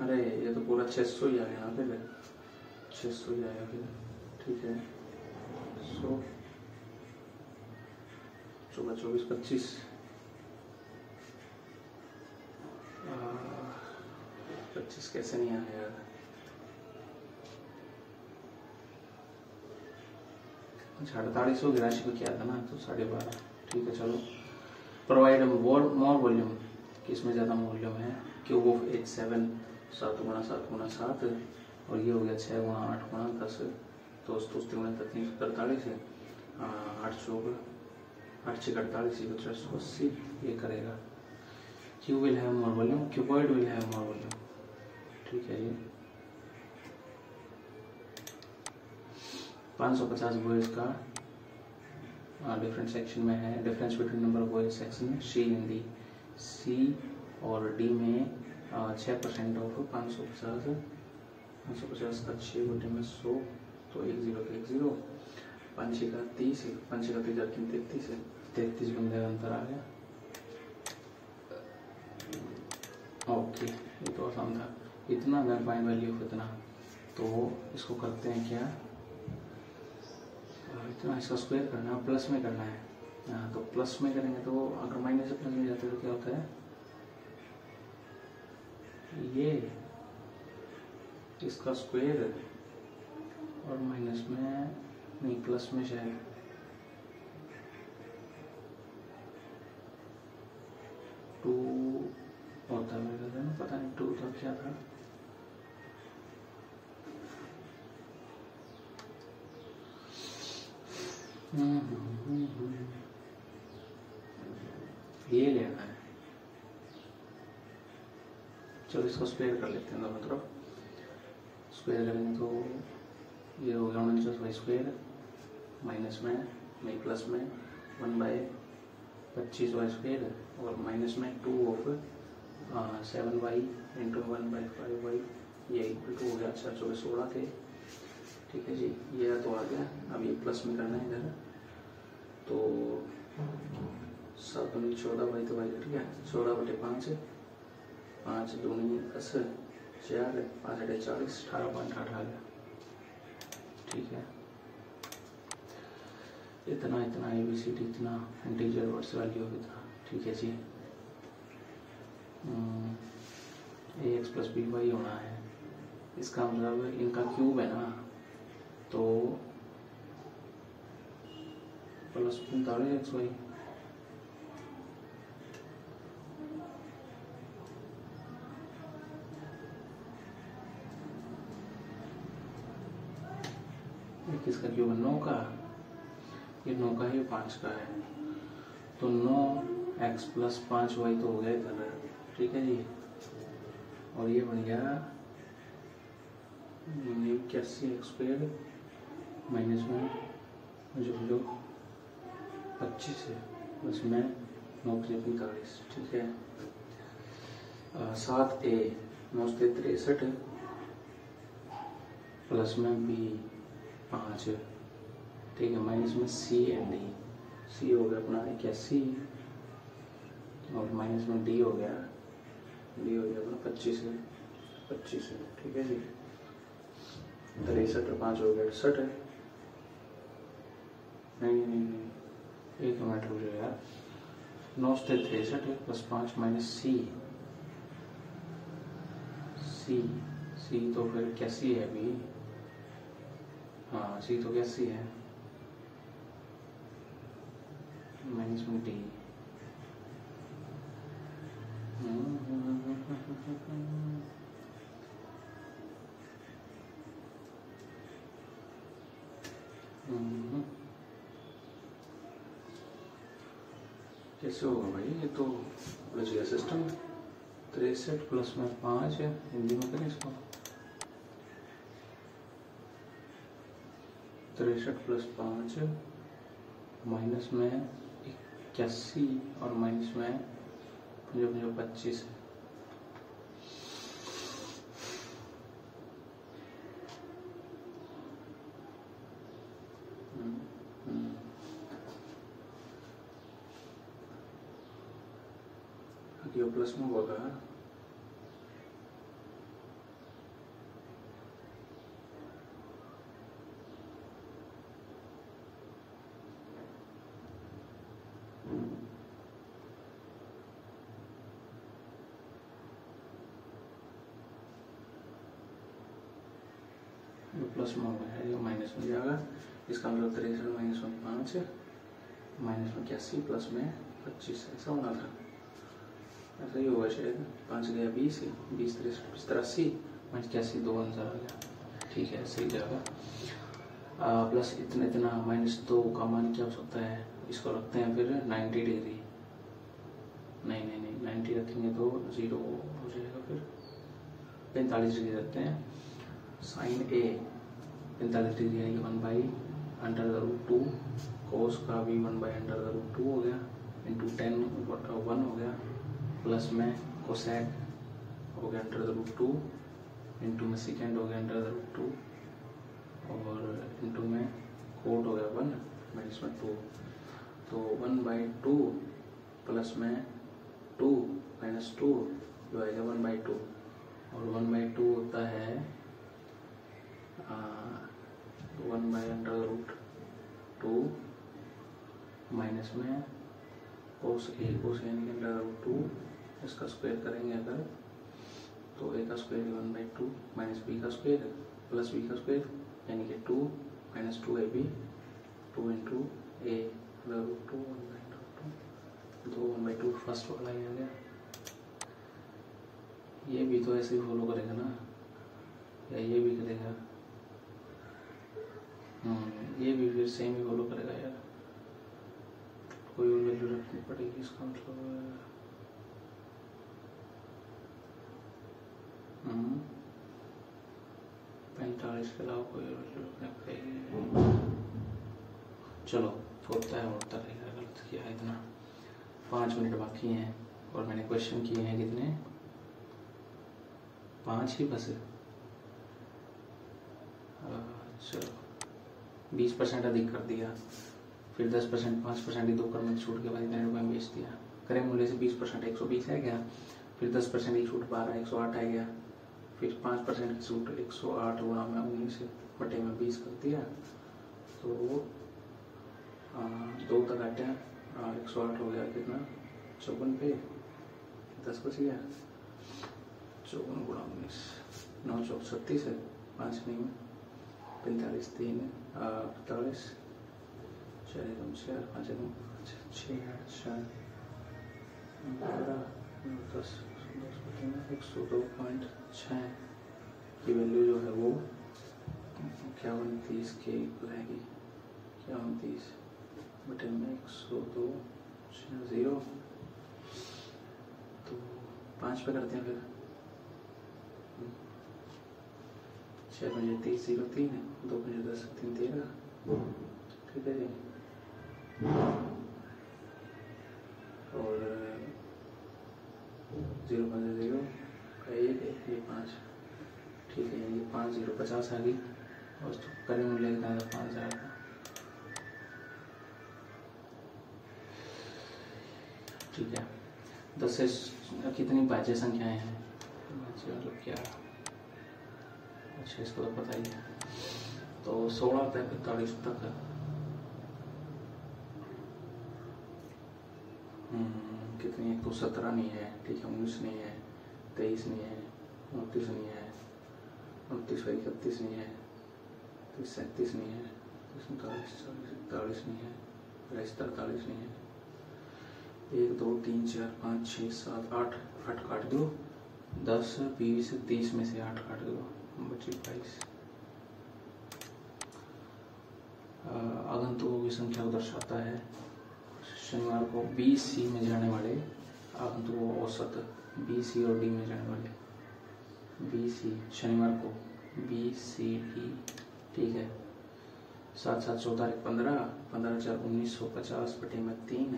अरे, ये तो पूरा छः सौ ही आ गया फिर। छः सौ ही आया फिर। ठीक है। सौ। चौबीस चौबीस, पच्चीस। पच्चीस कैसे नहीं आया यार अच्छा अड़तालीस सौ गिरासी को किया था ना? तो साढ़े बारह। ठीक है, चलो। प्रोवाइड मोर मोर वॉल्यूम किसमें ज़्यादा वॉल्यूम है? क्यूब ऑफ़ एट सेवन सात गुणा सात गुणा सात, और ये हो गया छः गुणा आठ गुणा दस। तो उस तो गुणा तीन सौ अड़तालीस है। आठ सौ आठ छः अड़तालीस एक चार सौ अस्सी, ये करेगा। Q will have more volume cuboid will have more volume ठीक है ये पाँच सौ पचास वॉइस का डिफरेंट सेक्शन में है। Difference between number of section में सी डी सी और डी में छः परसेंट ऑफ़ पाँच सौ पचास, पाँच सौ पचास का छः बटे में सौ तो एक ज़ीरो का एक ज़ीरो। पाँच छः का तीस, पाँच छः का तीस तीन तैतीस है? तैतीस बंदे का अंतर आ गया। ओके, ये तो आसान था। इतना अगर फाइन वैल्यू इतना तो इसको करते हैं क्या? इतना इसका स्क्वायर करना है प्लस में करना है। हाँ तो प्लस में करेंगे तो अगर माइनस से प्लस में जाते तो क्या होता है? ये इसका स्क्वायर है। और माइनस में नहीं प्लस में शायद टू होता मेरे में पता नहीं टू था क्या था? ये लेना है। चलो इसको स्क्वायर कर लेते हैं दोनों तरफ़। स्क्वायर करेंगे तो ये हो गया उनचास वाई स्क्वेयर माइनस में नहीं प्लस में वन बाय पच्चीस वाई स्क्वेयर और माइनस में two of seven Y into one by five Y ये इक्वल टू हो गया चार चौबीस सोलह के। ठीक है जी, ये तो आ गया। अब ये प्लस में करना है इधर। तो सात चौदह बाई तो बाई कट गया चौदह बटे पाँच पाँच दूनी दस चार, पाँच अठे चालीस, अठारह पाँच गया ठीक है। इतना इतना ए बी सी डी इतना इंटीजर वर्ड्स वैल्यू इतना ठीक है जी। A X plus B Y होना है। इसका मतलब इनका क्यूब है ना। तो प्लस पैंतालीस एक्स वाई किसका? क्यूब है नौ का ये नौ का है पाँच का है। तो नौ एक्स प्लस पाँच वाई तो हो गया इधर। ठीक है जी? और ये बन गया इक्यासी एक्स स्क्वेयर माइनस में जो जो पच्चीस है। उसमें नौ पैंतालीस ठीक है? सात ए, नौ तिरसठ, प्लस में बी। पाँच। ठीक है माइनस में सी एंड डी सी हो गया अपना इक्यासी और माइनस में डी हो गया। डी हो गया अपना पच्चीस पच्चीस है, ठीक है जी। तिरसठ और पाँच हो गया अड़सठ है। नहीं नहीं नहीं नहीं। एक मिनट हो जाए यार। नौ से तिरसठ है प्लस पाँच माइनस सी सी सी तो फिर कैसी है अभी? हाँ सी तो कैसी है। माइनस में डी कैसे होगा भाई? ये तो उलझ गया सिस्टम तिरसठ प्लस में पाँच है, हिंदी में करें इसको। तिरसठ प्लस पाँच माइनस में इक्यासी और माइनस में जो जो पच्चीस है हम्म, हम्म। प्लस में होगा प्लस होगा है ये माइनस में जाएगा इसका मतलब तिरसठ माइनस में पाँच। माइनस में इक्यासी प्लस में पच्चीस, ऐसा होना था। ऐसा ही होगा शायद। पाँच गया बीस बीस तिरसठ बीस तिरासी पाँच इक्यासी दो आंसर आ गया। ठीक है, सही जाएगा प्लस इतना इतना माइनस दो का मान क्या हो सकता है? इसको रखते हैं फिर नाइन्टी डिग्री नहीं नहीं नहीं नाइन्टी रखेंगे तो ज़ीरो हो जाएगा फिर। पैंतालीस डिग्री रखते हैं। साइन ए पैंतालीस डिग्री आएगी one by under the root two cos का भी one by under the root two हो गया इंटू टेन वन हो गया प्लस में कोसेक हो गया under the root two into में सेकेंड हो गया अंडर द रूट टू और इंटू में कोट हो गया वन माइनस में टू तो वन बाई टू प्लस में टू माइनस टू जो आएगा वन बाई टू और वन बाई टू होता है one by under root two minus में कोस ए कोस यानी कि अंडर रूट टू, इसका स्क्वायर करेंगे अगर तो ए का square one by two minus B का स्क्वायर प्लस बी का स्क्वायर यानी कि two minus two A B two into A under root two, one by two दो वन बाई टू फ़र्स्ट वाला ही आ गया। ये भी तो ऐसे ही फॉलो करेगा ना? या ये भी करेगा? ये भी फिर सेम ही फॉलो करेगा यार। कोई और वैल्यू रखनी पड़ेगी इसका मतलब पैंतालीस के अलावा कोई और लोग नहीं पड़ेगी। चलो, होता है, होता रहेगा, गलत किया है इतना। पाँच मिनट बाकी हैं, और मैंने क्वेश्चन किए हैं कितने? पाँच ही बस। चलो। बीस परसेंट अधिक कर दिया फिर दस परसेंट पाँच परसेंट ही दो क्रम छूट के बाद इतने रुपये में बेच दिया। क्रय मूल्य से बीस परसेंट एक सौ बीस है गया फिर दस परसेंट की छूट बारह एक सौ आठ आ गया फिर पाँच परसेंट की छूट एक सौ आठ गुणा में उन्नीस बटे में बीस कर दिया। तो आ, दो तक आटे एक सौ आठ हो गया कितना? चौवन पे दस बच गया। चौवन गुणा उन्नीस नौ चौक छत्तीस है पाँच नहीं में पैंतालीस तीन छः चार दस एक सौ दो पॉइंट छः की वैल्यू जो है वो इक्यावन तीस के रहेगी। इक्यावन तीस बटे में एक सौ दो ज़ीरो। तो पाँच पे करते हैं फिर। छः पंजे तीस ज़ीरो तीन है, दो पंजे दस, तीन, तेरह ठीक है जी। और, ज़ीरो पंजे ज़ीरो का एक है, ये पाँच। ठीक है, ये पाँच, ज़ीरो पचास आ गई। और तो करें मूल्य कितना था पाँच हज़ार का ठीक है। दस से, कितनी बाज्य संख्याएँ हैं? बाज्य मतलब क्या? अच्छा इसको तो पता ही है। तो सोलह तक पैंतालीस तक हम्म, कितनी एक तो सत्रह नहीं है ठीक है उन्नीस नहीं है तेईस नहीं है उनतीस नहीं है उनतीस और इकतीस नहीं है तीस सैंतीस नहीं है तीस उनतालीस चालीस इकतालीस नहीं है बाईस तरतालीस नहीं है। एक दो तीन चार पाँच छः सात आठ आठ काट दो। दस बीस तीस में से आठ काट दो। बची बाईस आगंतुकों की संख्या को दर्शाता है। शनिवार को बी सी में जाने वाले आगंतुकों औसत बी सी और डी में जाने वाले। बी सी शनिवार को बी सी डी ठीक है। सात सात चौदह एक पंद्रह पंद्रह चार उन्नीस सौ पचास बटे में तीन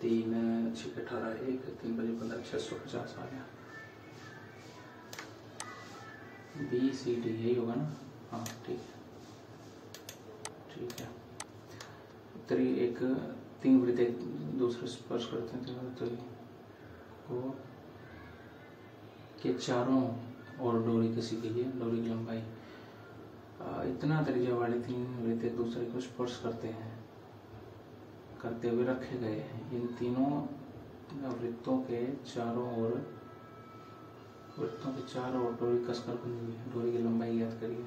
तीन छः अठारह एक, तीन बजे पंद्रह छः सौ पचास आ गया। बी सी डी यही होगा ना? हाँ ठीक है। ठीक है। उत्तरी एक, तीन वृत्त एक दूसरे स्पर्श करते हैं तो को के चारों और डोरी किसी के लिए, डोरी की लंबाई। इतना त्रिज्या वाले तीन वृत्त एक दूसरे को स्पर्श करते हैं, करते हुए रखे गए हैं। इन तीनों वृत्तों के चारों ओर वृत्तों के चारों ओर डोरी कसकर बंधी हुई है। डोरी की लंबाई याद करिए।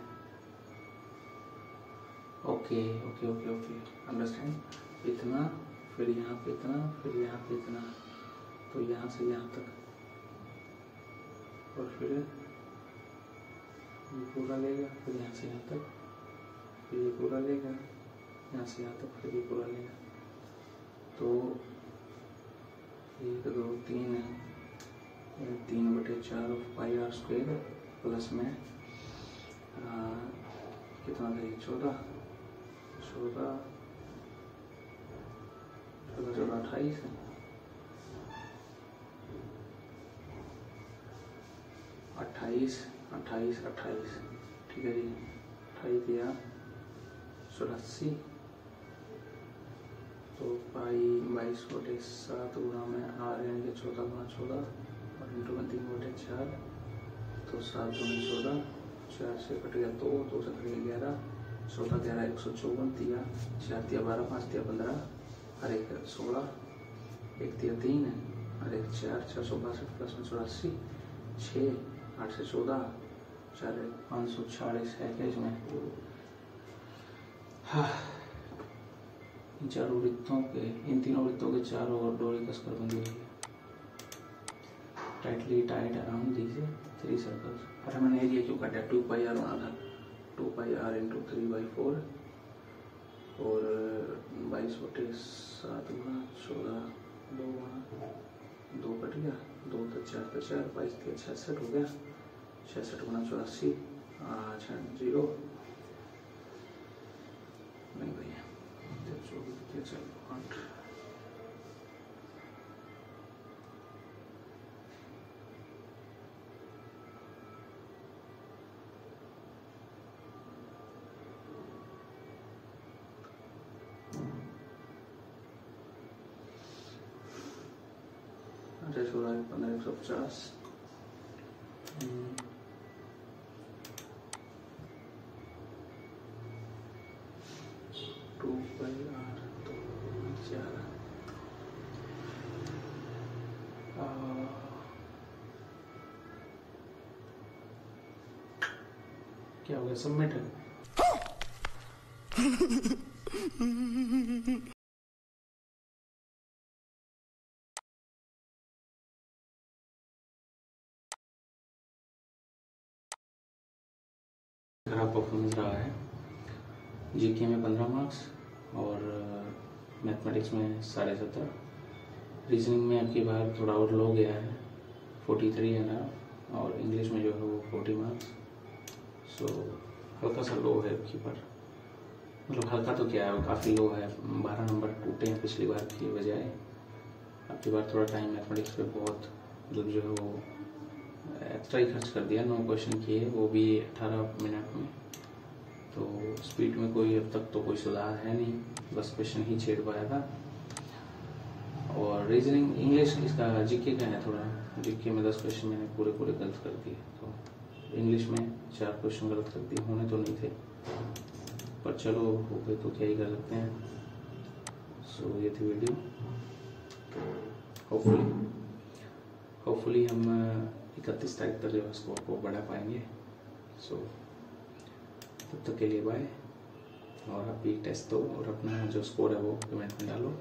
Okay okay okay okay. Understand इतना, फिर यहाँ पे इतना, फिर यहाँ पे इतना। तो यहाँ से यहाँ तक। और फिर ये पूरा लेगा फिर यहाँ से यहाँ तक। फिर ये पूरा लेगा यहाँ से यहाँ तक, फिर ये पूरा लेगा तो एक, दो, तीन ये तीन बटे चार पाई आर स्क्वेयर प्लस में आ, कितना था चौदह। चौदह चौदह चौदह अट्ठाईस अट्ठाईस अट्ठाईस अट्ठाईस। ठीक है जी। अट्ठाईस दिया। चौरासी। तो पाई बाईस बटे सात गुणा में आर यानी कि चौदह गुणा चौदह। और में तीन बटे चार। तो सात गुणा चौदह, चार से कट गया दो दो से कट गया ग्यारह, चौदह ग्यारह एक सौ चौवन दिया चार दिया बारह, पाँच दिया पंद्रह और एक सोलह, एक दिया तीन और एक चार चार सौ बासठ प्लस में चौरासी छः आठ से चौदह, चार एक पाँच सौ छियालीस है क्या इसमें हाँ। इन चारों वृत्तों के, इन तीनों वृत्तों के चारों ओर डोरी कसकर बंधी हुई है। Tightly tight around these three circles और हमने एरिया क्यों काटा टू पाई आर होना था two pi R into three by four और बाईस बटे सात गुना चौदह दो गुना दो कट गया। दो तो चार तो चार, बाईस के छियासठ हो गया। छियासठ गुना चौरासी अच्छा ज़ीरो। नहीं भैया जब जो भी दिखे चलो आठ। सोलह एक पंद्रह एक सौ पचास टू बाई आर तो चार क्या हो गया? सबमिट है। जीके में पंद्रह मार्क्स और मैथमेटिक्स में साढ़े सत्रह। रीजनिंग में आपकी बार थोड़ा और लो गया है फोर्टी थ्री है ना, और इंग्लिश में जो है वो फोर्टी मार्क्स सो हल्का सा लो है आपकी बार। मतलब हल्का तो क्या है काफ़ी लो है। बारह नंबर टूटे हैं पिछली बार की बजाय। आपकी बार थोड़ा टाइम मैथमेटिक्स पे बहुत मतलब जो है वो एक्स्ट्रा ही खर्च कर दिया। नौ क्वेश्चन किए, वो भी अठारह मिनट में। तो स्पीड में कोई अब तक तो कोई सुधार है नहीं। बस क्वेश्चन ही छेड़ पाया था। और रीजनिंग इंग्लिश इसका जीके का है थोड़ा। जीके में दस क्वेश्चन मैंने पूरे पूरे गलत कर दिए। तो इंग्लिश में चार क्वेश्चन गलत कर दिए। होने तो नहीं थे। पर चलो हो गए तो क्या ही कर सकते हैं। सो so, ये थी वीडियो तो होपफुली होपफुली हम इकतीस तारीख तक जो है स्कोर को बढ़ा पाएँगे। सो तब तक के लिए बाय। और आप भी टेस्ट दो और अपना जो स्कोर है वो कमेंट में डालो।